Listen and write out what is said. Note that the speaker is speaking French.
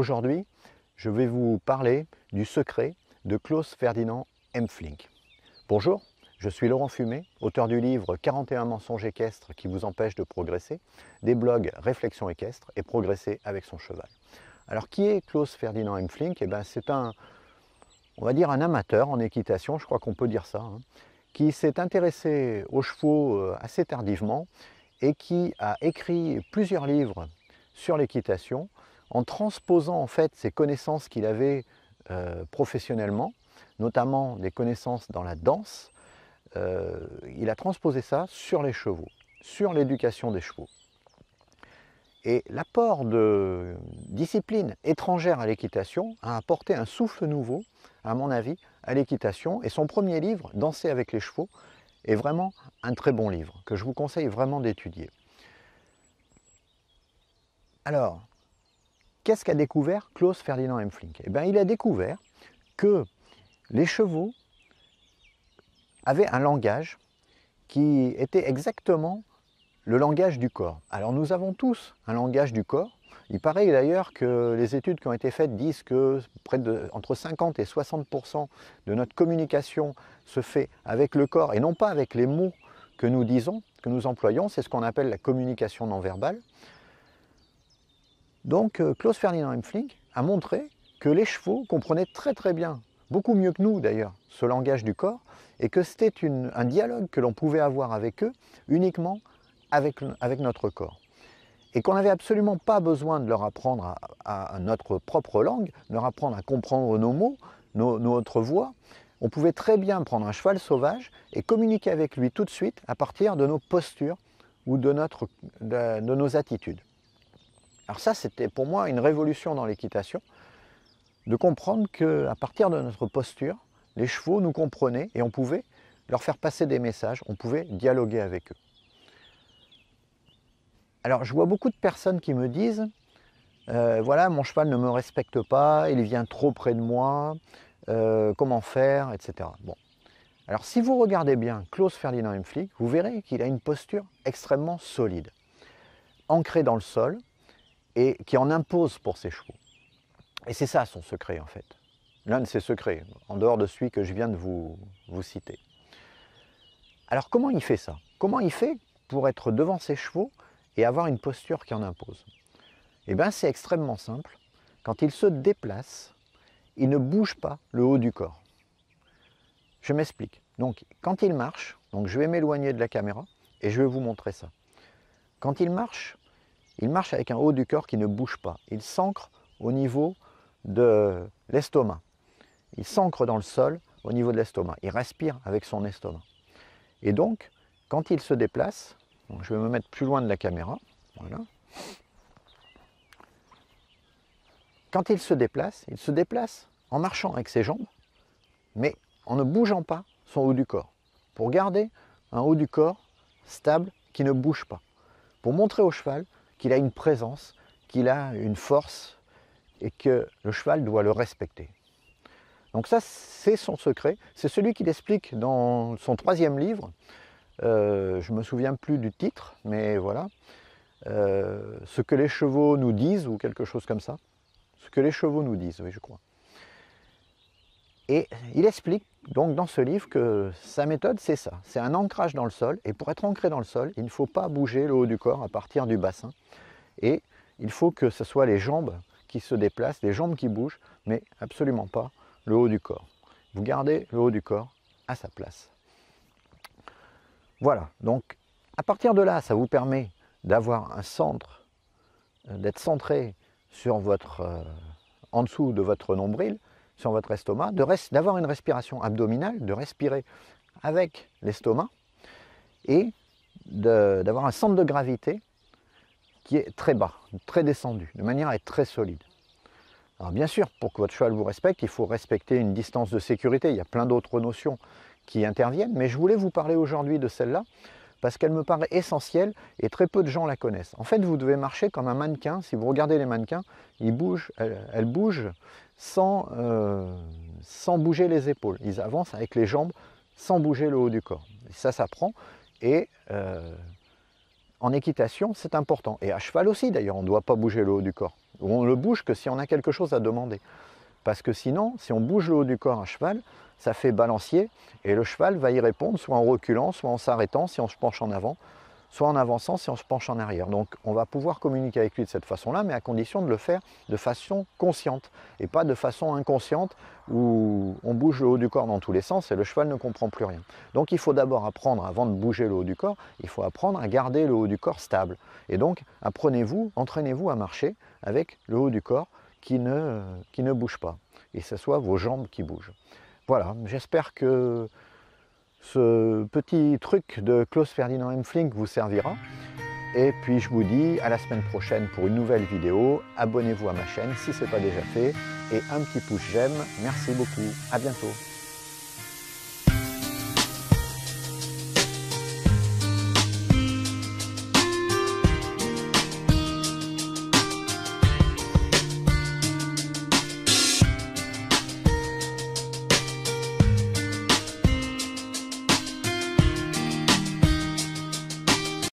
Aujourd'hui, je vais vous parler du secret de Klaus Ferdinand Hempflink. Bonjour, je suis Laurent Fumet, auteur du livre 41 mensonges équestres qui vous empêchent de progresser, des blogs Réflexion équestre et Progresser avec son cheval. Alors qui est Klaus Ferdinand Hempflink? Eh ben, C'est un, on va dire un amateur en équitation, je crois qu'on peut dire ça, hein, qui s'est intéressé aux chevaux euh, assez tardivement et qui a écrit plusieurs livres sur l'équitation en transposant en fait ses connaissances qu'il avait euh, professionnellement, notamment des connaissances dans la danse, euh, il a transposé ça sur les chevaux, sur l'éducation des chevaux. Et l'apport de discipline étrangère à l'équitation a apporté un souffle nouveau, à mon avis, à l'équitation. Et son premier livre, Danser avec les chevaux, est vraiment un très bon livre, que je vous conseille vraiment d'étudier. Alors, qu'est-ce qu'a découvert Klaus Ferdinand Hempflink? Eh bien, Il a découvert que les chevaux avait un langage qui était exactement le langage du corps. Alors nous avons tous un langage du corps. Il paraît d'ailleurs que les études qui ont été faites disent que près de entre 50 et 60% de notre communication se fait avec le corps et non pas avec les mots que nous disons, que nous employons. C'est ce qu'on appelle la communication non verbale. Donc euh, Klaus Ferdinand Hempflink a montré que les chevaux comprenaient très très bien, beaucoup mieux que nous d'ailleurs, ce langage du corps et que c'était un dialogue que l'on pouvait avoir avec eux uniquement avec, notre corps. Et qu'on n'avait absolument pas besoin de leur apprendre à, notre propre langue, de leur apprendre à comprendre nos mots, notre voix. On pouvait très bien prendre un cheval sauvage et communiquer avec lui tout de suite à partir de nos postures ou de nos attitudes. Alors ça, c'était pour moi une révolution dans l'équitation, de comprendre qu'à partir de notre posture, les chevaux nous comprenaient et on pouvait leur faire passer des messages, on pouvait dialoguer avec eux. Alors je vois beaucoup de personnes qui me disent, euh, voilà, mon cheval ne me respecte pas, il vient trop près de moi, euh, comment faire, etc. Bon. Alors si vous regardez bien Klaus Ferdinand Hempflick, vous verrez qu'il a une posture extrêmement solide, ancrée dans le sol et qui en impose pour ses chevaux. Et c'est ça son secret en fait l'un de ses secrets, en dehors de celui que je viens de vous, vous citer. Alors comment il fait ça? Comment il fait pour être devant ses chevaux et avoir une posture qui en impose? Eh bien c'est extrêmement simple. Quand il se déplace, il ne bouge pas le haut du corps. Je m'explique. Donc quand il marche, donc je vais m'éloigner de la caméra et je vais vous montrer ça. Quand il marche, il marche avec un haut du corps qui ne bouge pas. Il s'ancre au niveau de l'estomac il s'ancre dans le sol au niveau de l'estomac. Il respire avec son estomac. Et donc, quand il se déplace, je vais me mettre plus loin de la caméra. Quand il se déplace, il se déplace en marchant avec ses jambes, mais en ne bougeant pas son haut du corps, pour garder un haut du corps stable qui ne bouge pas, pour montrer au cheval qu'il a une présence, qu'il a une force et que le cheval doit le respecter. Donc ça, c'est son secret. C'est celui qu'il explique dans son troisième livre. Euh, je ne me souviens plus du titre, mais voilà. Euh, ce que les chevaux nous disent, ou quelque chose comme ça. Ce que les chevaux nous disent, oui, je crois. Et il explique donc dans ce livre que sa méthode, c'est ça. C'est un ancrage dans le sol. Et pour être ancré dans le sol, il ne faut pas bouger le haut du corps à partir du bassin. Et il faut que ce soit les jambes qui se déplacent, les jambes qui bougent, mais absolument pas le haut du corps. Vous gardez le haut du corps à sa place. Voilà, donc à partir de là, ça vous permet d'avoir un centre, euh, d'être centré sur votre, euh, en dessous de votre nombril, sur votre estomac, d'avoir une respiration abdominale, de respirer avec l'estomac et d'avoir un centre de gravité qui est très bas, très descendu, de manière à être très solide. Alors bien sûr, pour que votre cheval vous respecte, il faut respecter une distance de sécurité. Il y a plein d'autres notions qui interviennent, mais je voulais vous parler aujourd'hui de celle-là parce qu'elle me paraît essentielle et très peu de gens la connaissent. En fait, vous devez marcher comme un mannequin. Si vous regardez les mannequins, ils bougent, elles, bougent sans, euh, sans bouger les épaules. Ils avancent avec les jambes sans bouger le haut du corps. ça, ça prend. Et euh, en équitation, c'est important. Et à cheval aussi, d'ailleurs, on ne doit pas bouger le haut du corps. On le bouge que si on a quelque chose à demander. Parce que sinon, si on bouge le haut du corps à cheval, ça fait balancier et le cheval va y répondre soit en reculant, soit en s'arrêtant si on se penche en avant, soit en avançant si on se penche en arrière. Donc on va pouvoir communiquer avec lui de cette façon-là, mais à condition de le faire de façon consciente et pas de façon inconsciente où on bouge le haut du corps dans tous les sens et le cheval ne comprend plus rien. Donc il faut d'abord apprendre, avant de bouger le haut du corps, il faut apprendre à garder le haut du corps stable. Et donc apprenez-vous, entraînez-vous à marcher avec le haut du corps qui ne, qui ne bouge pas. Et ce soit vos jambes qui bougent. Voilà, j'espère que ce petit truc de Klaus Ferdinand Hemflink vous servira. Et puis je vous dis à la semaine prochaine pour une nouvelle vidéo. Abonnez-vous à ma chaîne si ce n'est pas déjà fait. Et un petit pouce j'aime. Merci beaucoup. À bientôt.